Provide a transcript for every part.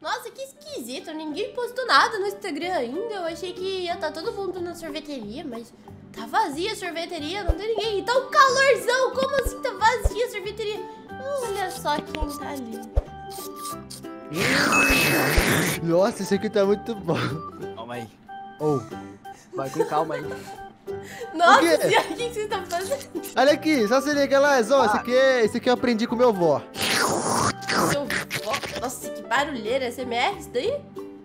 Nossa, que esquisito. Ninguém postou nada no Instagram ainda. Eu achei que ia estar todo mundo na sorveteria, mas tá vazia a sorveteria, não tem ninguém. E tá um calorzão. Como assim tá vazia a sorveteria? Olha só quem tá ali. Nossa, esse aqui tá muito bom. Calma aí. Oh, Vai com calma aí. Nossa o que vocês estão fazendo? olha aqui, só se liga lá, Zó. Esse Ah. aqui, é- esse aqui eu aprendi com meu avó. Nossa, que barulheira. SMR isso daí?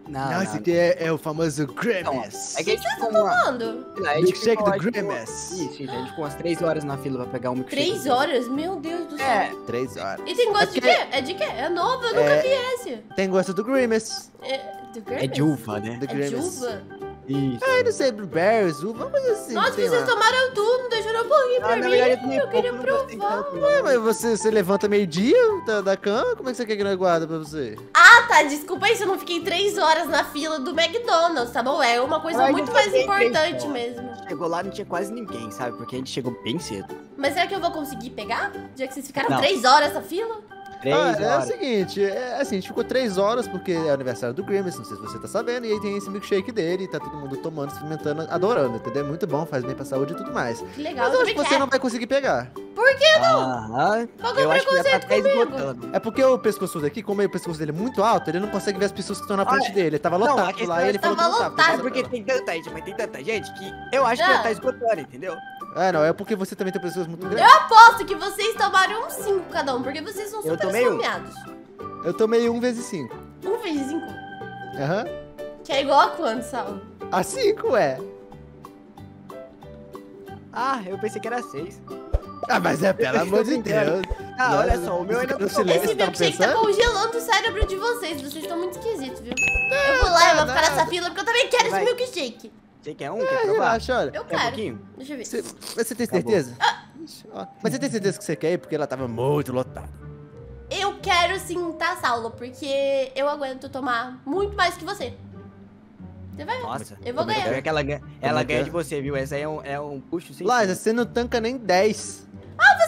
Não, Não, esse aqui é, é o famoso Grimace. É que a gente ficou uma... A gente Milkshake ficou, do Grimace. Isso. A gente ficou umas 3 horas na fila pra pegar um milkshake. três horas? Meu Deus do céu. É, Três horas. E tem gosto É de quê? É de quê? É novo, eu nunca É- vi esse. Tem gosto do Grimace. É, do é de Grimace? uva, né? Do É de Grimace. uva? Isso. Eu não sei, blueberries, uva, mas assim, Nossa, vocês lá. tomaram tudo, deixaram um pouquinho pra Ah, na mim. verdade, eu eu queria não provar. Ué, não. mas você, você levanta meio-dia da, da cama? Como é que você quer que nós guarda pra você? Ah, tá, desculpa aí se eu não fiquei três horas na fila do McDonald's, tá bom? É uma coisa Mas muito eu mais importante mesmo. Chegou lá, não tinha quase ninguém, sabe? Porque a gente chegou bem cedo. Mas será que eu vou conseguir pegar? Já que vocês ficaram Não. três horas na fila? 3 ah, é o seguinte, é assim, a gente ficou três horas porque é o aniversário do Grimace, não sei se você tá sabendo, e aí tem esse milkshake dele, tá todo mundo tomando, experimentando, adorando, entendeu? É muito bom, faz bem pra saúde e tudo mais. Que legal, Mas eu acho que você quero. não vai conseguir pegar. Qual que é o Eu acho que já tá preconceito comigo? esgotando. É porque o pescoço daqui, como é o pescoço dele é muito alto, ele não consegue ver as pessoas que estão na frente Ah, dele. Ele tava não, lotado lá é e ele que falou que tava não tava. É lotado. porque tem tanta gente, mas tem tanta gente que eu acho que Ah. já tá esgotando, entendeu? É, não, é porque você também tem pessoas muito Eu grandes. aposto que vocês tomaram um cinco cada um, porque vocês são Eu super tomei um. esfomeados. Eu tomei um vezes cinco. Um vezes cinco. Aham. Que é igual a quanto, Sal? A cinco, é. Ah, eu pensei que era 6. Ah, mas é, pelo amor de. Deus. Ah, Não, olha só, o meu ainda tá silêncio. Esse tá milkshake tá pensando? congelando o cérebro de vocês. Vocês estão muito esquisitos, viu? eu vou lá, eu vou ficar nessa fila porque eu também quero Vai. esse milkshake. Você quer um? É, Quer provar? relaxa, olha. Eu Quer um quero. pouquinho? Deixa eu ver. Você, você tem Acabou. certeza? Ó. Mas você tem certeza que você quer ir? Porque ela tava muito lotada. Eu quero sim, tá, Saulo? Porque eu aguento tomar muito mais que você. Você vai ver. Nossa. Eu vou é ganhar. que ela ganha, ela é que ganha é? de você, viu? Essa aí é um, é um puxo sem Liza, você não tanca nem 10.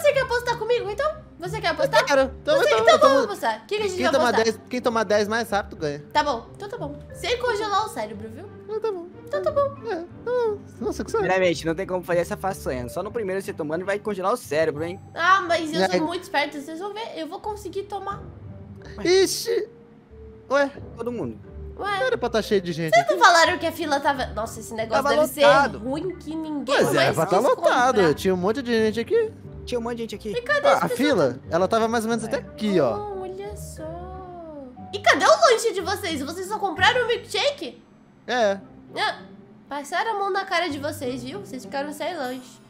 Você quer apostar comigo, então? Você quer apostar? Quero. Então, Você, então, então então, vamos apostar. O que, que a gente quem, vai tomar apostar? 10, quem tomar 10 mais rápido ganha. Tá bom, então tá bom. Sem congelar o cérebro, viu? Ah, tá bom. Então tá bom. É, não, nossa, que. Primeiramente, não tem como fazer essa façanha. Só no primeiro você tomando vai congelar o cérebro, hein? Ah, mas eu É. sou muito esperta, vocês vão ver. Eu vou conseguir tomar. Ixi. Ué, Todo mundo. Ué, não era pra estar cheio de gente vocês não falaram que a fila tava... Nossa, esse negócio Tava deve lotado. ser ruim que ninguém Pois vai é, vai estar quis lotado. comprar. Tinha um monte de gente aqui. Tinha um monte de gente aqui. Cadê Ah, a fila, ela tava mais ou menos até aqui, ó. Oh, olha só. E cadê o lanche de vocês? Vocês só compraram o milkshake? É. Ah, passaram a mão na cara de vocês, viu? Vocês ficaram sem lanche.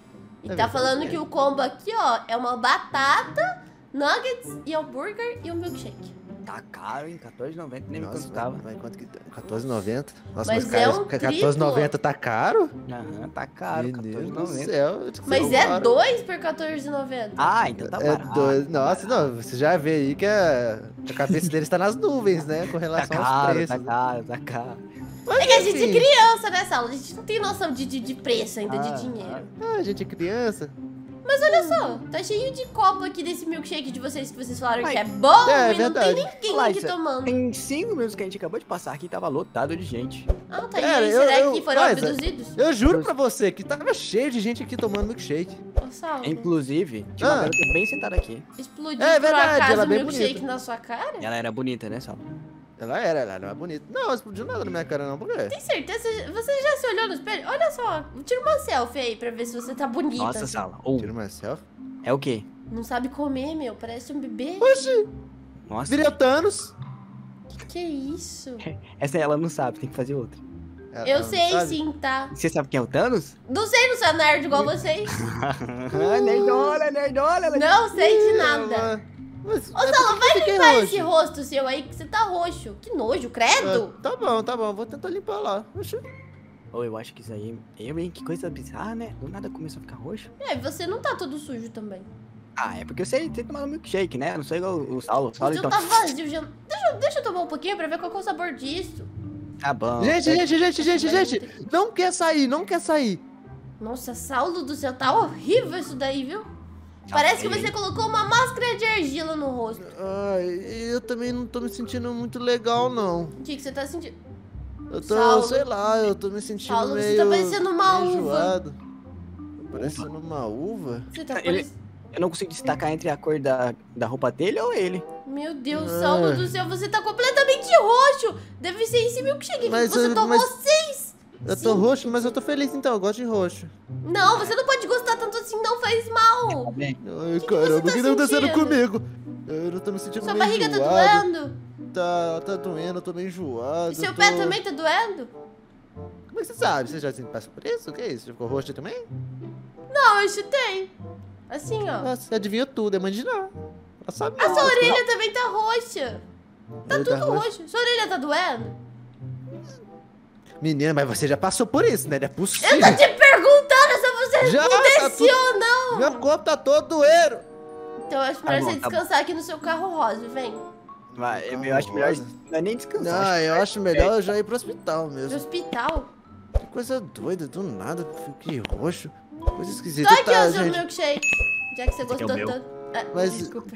E É tá verdade. falando que o combo aqui, ó, é uma batata, nuggets e hambúrguer e um milkshake. Tá caro, hein? R$14,90, nem me Nossa, quanto tava. Mas quanto que tá? 14,90? Nossa, Mas mas, é um 14,90 tá caro? Aham, tá caro, Meu Deus do R$14,90. céu. Mas é dois por R$14,90. Ah, então tá É barato. dois. Nossa, não, você já vê aí que a, a cabeça deles tá nas nuvens, né? Com Tá relação aos caro, preços. tá caro, tá caro. Mas, É que a gente é criança nessa aula, a gente não tem noção de, de, de preço ainda, Ah, de dinheiro. Ah, a gente é criança. Mas olha só, tá cheio de copo aqui desse milkshake de vocês que vocês falaram Mas- que é bom É, e não tem ninguém aqui Liza, tomando. Tem cinco minutos que a gente acabou de passar aqui, tava lotado de gente. Ah, tá. Cara, e aí, eu- será eu- que foram Liza, abduzidos? Eu juro pra você que tava cheio de gente aqui tomando milkshake. Ô, Saulo, Inclusive, tinha uma Ah. garota bem sentada aqui. explodiu É por verdade, acaso ela é o bem milkshake bonita. na sua cara? Ela era bonita, né, Sal? Ela era, ela era bonita. Não, não explodiu nada na minha cara, não. Por quê? Tem certeza? Você já se olhou no espelho? Olha só, tira uma selfie aí pra ver se você tá bonita. Nossa, assim. Sala. Ou, Tira uma selfie. é o quê? Não sabe comer, meu. Parece um bebê. Oxi, Nossa, virei o Thanos. Que que é isso? essa ela não sabe, tem que fazer outra. Ela- Eu ela sei sabe? sim, tá? Você sabe quem é o Thanos? Não sei, não sou nerd igual vocês. Ah, nerdola, nerdola. ela- Não sei de nada. Mas, Ô, é Saulo, porque vai limpar roxo. esse rosto seu aí, que você tá roxo. Que nojo, credo. Ah, Tá bom, tá bom. Vou tentar limpar lá. Oxi. Ou eu acho que isso aí. Eu, hein? Que coisa bizarra, né? Do nada começou a ficar roxo. É, você não tá todo sujo também. Ah, é porque eu sei ter tomado milkshake, né? Eu não sou igual o Saulo. O Saulo então. tá vazio, já. Deixa, eu- deixa eu tomar um pouquinho pra ver qual que é o sabor disso. Tá bom. Gente, É- gente, gente, gente, gente. Não quer sair, não quer sair. Nossa, Saulo do céu, tá horrível isso daí, viu? Parece que você colocou uma máscara de argila no rosto. Ai, eu também não tô me sentindo muito legal, não. O que, que você tá sentindo? Eu tô, Saulo. sei lá, eu tô me sentindo Saulo, você meio. tá parecendo uma uva. enjoado. Parecendo uma uva? Você tá Ele- parecendo... Eu não consigo destacar entre a cor da, da roupa dele ou ele. Meu Deus, Ah. Saulo do céu, você tá completamente roxo. Deve ser esse milkshake Mas que você eu- tomou mas- seis. Eu tô Sim. roxo, mas eu tô feliz então, eu gosto de roxo. Não, você não pode gostar tanto assim, não faz mal. Tá bem? Ai, que caramba, o você que tá tá acontecendo comigo? Eu não tô me sentindo Sua meio barriga tá enjoado. doendo? Tá, tá doendo, eu tô meio enjoado. E seu eu pé tô- também tá doendo? Como é que você sabe? Você já se passou por isso? O que é isso? Você ficou roxo também? Não, eu chutei. Assim, ó. Nossa, você adivinha tudo, é mandinar. Ela sabe. A sua orelha também tá roxa. Tá Ele tudo roxo. roxo. Sua orelha tá doendo? Menina, mas você já passou por isso, né? Não é Eu possível. tô te perguntando se você Já, responder tá sim tudo- ou não. Meu corpo tá todo doendo. Então eu acho melhor bom, você tá bom. descansar aqui no seu carro rosa, vem. Vai, eu, eu acho melhor não é nem descansar. Não, eu acho melhor eu já ir pro hospital mesmo. hospital. Que coisa doida, do nada, fiquei roxo. Coisa esquisita, Só aqui, tá, ó, seu gente? milkshake. Já que você é gostou meu. tanto. Ah, Mas- desculpa.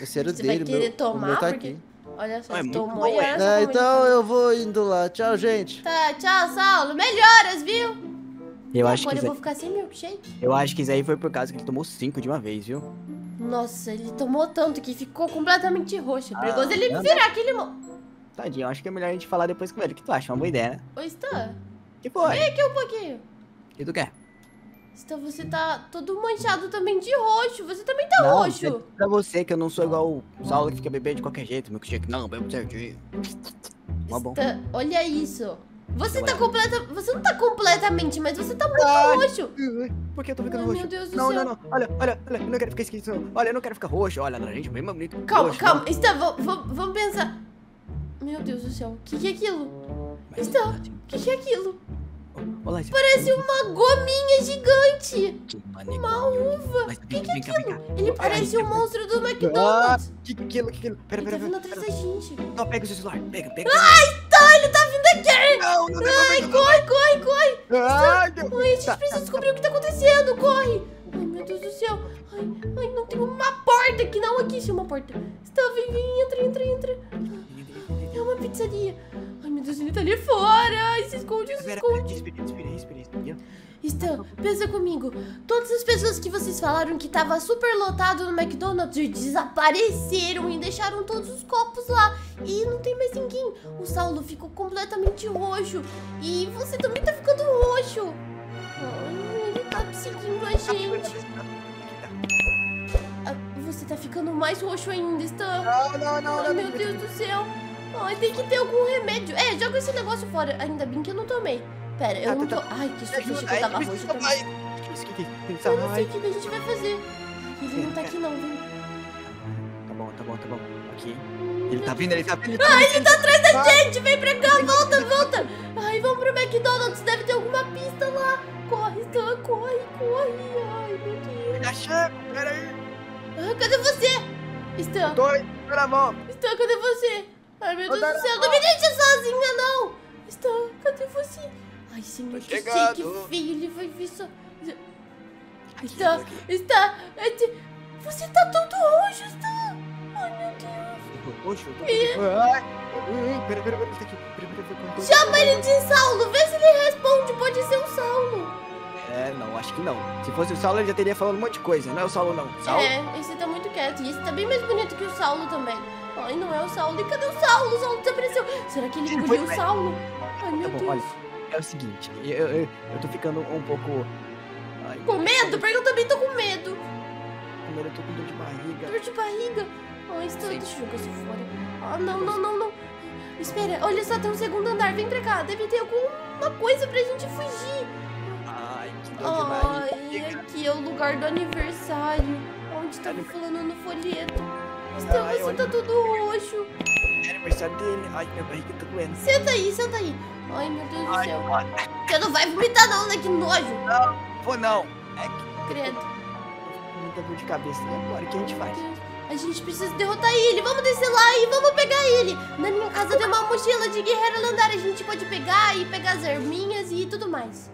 Esse era o Você vai dele, o querer meu, o tomar? meu tá Porque- aqui. Olha só, Ah, é você muito tomou bom, e olha é. É, então ele tá. eu vou indo lá. Tchau, gente. Tá, tchau, Saulo. Melhoras, viu? Eu acho, que Agora eu isso vou aí, ficar sem milkshake. eu acho que isso aí foi por causa que ele tomou cinco de uma vez, viu? Nossa, ele tomou tanto que ficou completamente roxo. É Ah, perigoso ele não, virar aquele... Tadinho, eu acho que é melhor a gente falar depois com ele. O que tu acha? Uma boa ideia, né? Ô, Stan, Que foi? vem aqui um pouquinho. O que tu quer? Stan, você tá todo manchado também de roxo. Você também tá não, roxo. é pra você que eu não sou igual o Saulo que fica bebendo de qualquer jeito. Meu que não, bebo certinho. Mó bom. Olha isso. Você tá completa... Você não tá completamente, mas você tá muito Ai. roxo. Por que eu tô ficando Ai, roxo? meu Deus do não, céu. não, não. Olha, olha, olha. Eu não quero ficar esquisito. não. Olha, eu não quero ficar roxo. Olha, a gente é bem bonito. Calma, roxo, calma. Va- vamos pensar. Meu Deus do céu. O que, que é aquilo? Mas- Stan, o que, que é aquilo? Isso Parece uma gominha gigante. que. Uma uva. Vem, vem cá, vem cá. Ele parece um monstro do McDonald's. Que que aquilo, que aquilo? Pera, Ele pera, tá vindo pera. atrás pera. da gente. Não, pega o seu celular. Pega, pega. Ai, tá, ele tá vindo aqui. Não, não, não. Ai, corre, corre, corre. Ai, a gente precisa descobrir o que tá acontecendo. Corre. Ai, meu Deus do céu. Ai, ai, não tem uma porta aqui. Não, aqui tinha uma porta. Está, vem, entra, entra, entra. É uma pizzaria. Ele tá ali fora. Ai, se esconde, se esconde. respira, respira, respira, respira. Stan, pensa comigo. Todas as pessoas que vocês falaram que tava super lotado no McDonald's desapareceram e deixaram todos os copos lá. E não tem mais ninguém. O Saulo ficou completamente roxo. E você também tá ficando roxo. Ai, ele tá seguindo a gente. Ah, Você tá ficando mais roxo ainda, Stan. Não, não, não, Ai, não. meu Deus do céu. Ai, tem que ter algum remédio. É, joga esse negócio fora. Ainda bem que eu não tomei. Pera, eu Ah, não tá, tô... tá. Ai, que susto, achei que eu tava roxo? Eu não sei o que a gente vai fazer. Ai, ele não tá aqui não, vem. Tá bom, tá bom, tá bom. Aqui. Ele tá vindo, ele tá vindo. Ai, ele tá atrás da gente, vem pra cá, volta, volta. Ai, vamos pro McDonald's, deve ter alguma pista lá. Corre, Stan, corre, corre. Ai, meu Deus. Tá chego, pera aí. Ah, cadê você? Stan, Tô indo, pera a mão. Stan, cadê você? Ai, meu Deus do céu, não me deixa sozinha, não. Stan, cadê você? Ai, esse milkshake chegando. feio, ele vai vir só... Stan, Stan, é você tá todo roxo, Stan. Ai, meu Deus. Oxe, eu tô todo... Ai, ai, pera, pera, pera, ele tá aqui. Pera, pera, pera, pera. Chama ele de Saulo, vê se ele responde, pode ser o Saulo. É, não, acho que não. Se fosse o Saulo, ele já teria falado um monte de coisa. Não é o Saulo, não. Saulo? É, esse tá muito quieto. E esse tá bem mais bonito que o Saulo também. Ai, não é o Saulo. E cadê o Saulo? O Saulo desapareceu. Será que ele engoliu o foi- Saulo? Ai, meu Tá bom, Deus. olha. É o seguinte, eu, eu, eu tô ficando um pouco... Ai, Com medo? Porque eu também tô com medo. Primeiro eu tô com dor de barriga. Dor de barriga. Ai. Sim. deixa eu jogar isso fora. Ah, não, não, não, não. Espera, olha só, tem um segundo andar. Vem pra cá. Deve ter alguma coisa pra gente fugir. Ai, que dor de barriga. Ai, aqui é o lugar do aniversário. Onde tava falando no folheto. Ai, você tá todo roxo. É aniversário dele. Ai, minha barriga tá doendo. Senta aí, senta aí. Ai, meu Deus do Ai, céu. ai, Você não vai vomitar não, né? Que nojo. vou não. É que Credo. muita dor de cabeça. E agora, o que a gente faz? A gente precisa derrotar ele. Vamos descer lá e vamos pegar ele. Na minha casa tem uma mochila de guerreiro lendário. A gente pode pegar e pegar as arminhas e tudo mais.